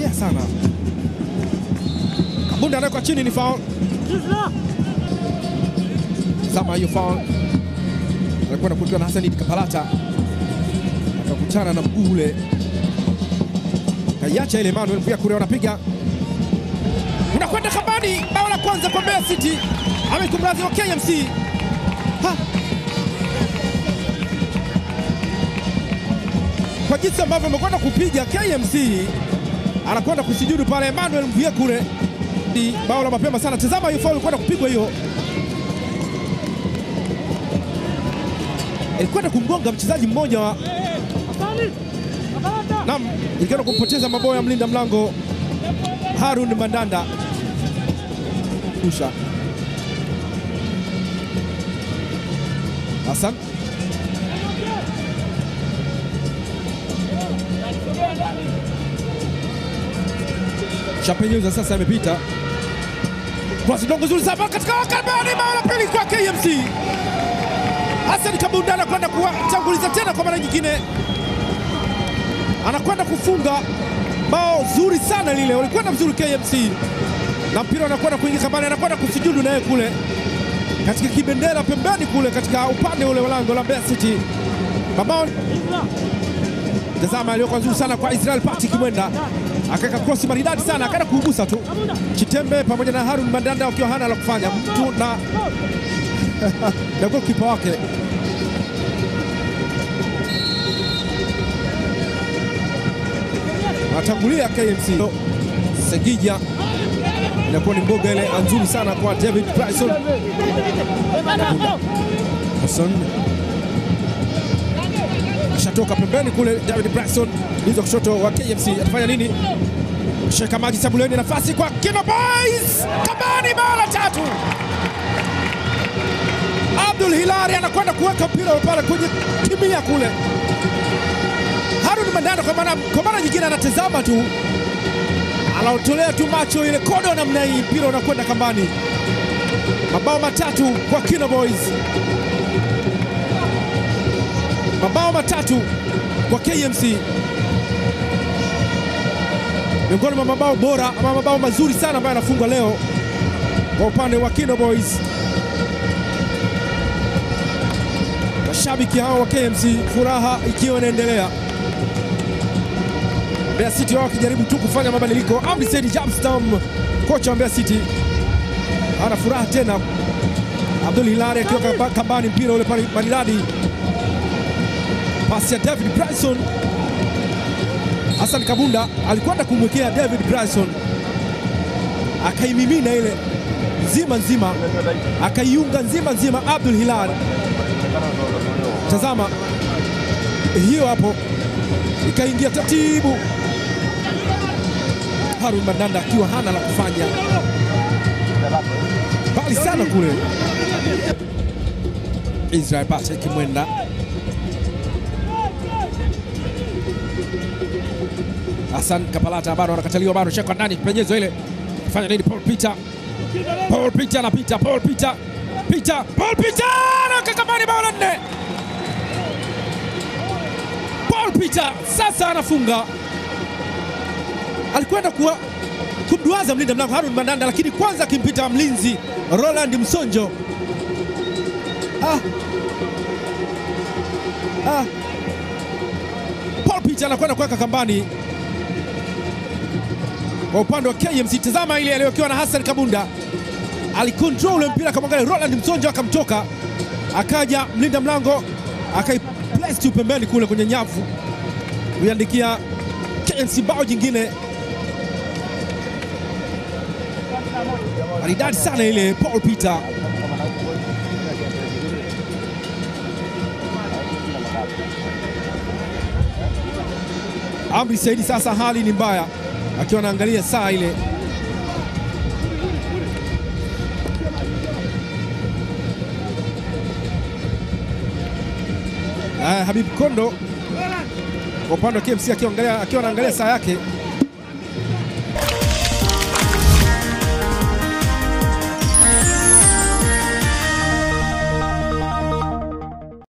sogea sana. Kabunda anawekwa chini, ni foul. Zama hiyo foul alikuwa kukiwa na Hassan Kapalata, akakutana na mguu ule, kaiacha ile. Emmanuel Mvuyakure wanapiga, unakwenda kambani. Bao la kwanza kwa Mbeya City, amekumradhi wa KMC ha. Kwa jinsi ambavyo amekwenda kupiga KMC, anakwenda kusijudu pale. Emmanuel Mvuyakure, ni bao la mapema sana. Tazama hiyo faulu kwenda kupigwa hiyo. Ilikwenda kumgonga mchezaji mmoja wa nam, ilikwenda kumpoteza mabao ya mlinda mlango Harun Mandanda. Usha Hassan shapenyuza sasa, amepita kwasi dongo zuri sana katika wakabani, bao la pili kwa KMC. Hassan Kabunda anakwenda kutanguliza tena kwa mara nyingine, anakwenda kufunga bao zuri sana lile. Walikwenda vizuri KMC na mpira anakwenda kuingia kambani, anakwenda kusujudu naye kule katika kibendera pembeni kule katika upande ule wa lango la Mbeya City. Mabao tazama, aliyokuwa nzuri sana kwa Israel Patrick Mwenda, akaweka krosi maridadi sana, akaenda kuugusa tu. Chitembe pamoja na Harun Mandanda wakiwa hana la kufanya. Mtu na na golikipa wake. Atangulia KMC. Segija. Inakuwa ni mboga ile nzuri sana kwa David Bryson. Hassan ashatoka pembeni kule. David Bryson hizo kushoto wa KMC atafanya nini? Sheka maji Sabuleni, nafasi kwa Kino Boys, kabani, mara tatu. Abdul Hilari anakwenda kuweka mpira pale kwenye kimia kule. Harun Mandanda kwa maana kwa mara nyingine anatazama tu, anaotolea tu macho ile kodo namna hii, mpira unakwenda kambani. Mabao matatu kwa Kino Boys, mabao matatu kwa KMC, miongoni mwa mabao bora ama mabao mazuri sana ambayo anafungwa leo kwa upande wa Kino Boys. Mashabiki hao wa KMC furaha ikiwa inaendelea, Mbeya City wao wakijaribu tu kufanya mabadiliko. Amri Said Jamstam, kocha wa Mbeya City, ana furaha tena. Abdul Hilari akiwa kamba- kambani, mpira ule pale maridadi, pasi ya David Bryson. Hassan Kabunda alikwenda kumwekea David Bryson, akaimimina ile nzima nzima, akaiunga nzima nzima Abdul Hilal. Tazama hiyo hapo, ikaingia taratibu. Harun Mandanda akiwa hana la kufanya, mbali sana kule. Israel Patrick Mwenda Hassan Kapalata bado anakataliwa, bado shaka ndani, penyezo ile fanya nini? Paul Peter, Paul Peter anapita, Paul Peter, Peter, Paul Peter anaweka kambani, bao la nne. Paul Peter sasa anafunga. Alikwenda kuwa kumduaza mlinda mlango Harun Mandanda, lakini kwanza akimpita mlinzi Roland Msonjo. Ah. Ah. Paul Peter anakwenda kuweka kambani kwa upande wa KMC. Tazama ile aliyokiwa na Hassan Kabunda, alikontrol ule mpira akamwangalia Roland Msonja akamtoka akaja mlinda mlango akaiplace tu pembeni kule kwenye nyavu kuiandikia KMC bao jingine maridadi sana ile Paul Peter. Amri Saidi sasa hali ni mbaya, akiwa anaangalia saa ile. Ah, Habib Kondo kwa upande wa KMC akiwa anaangalia saa yake.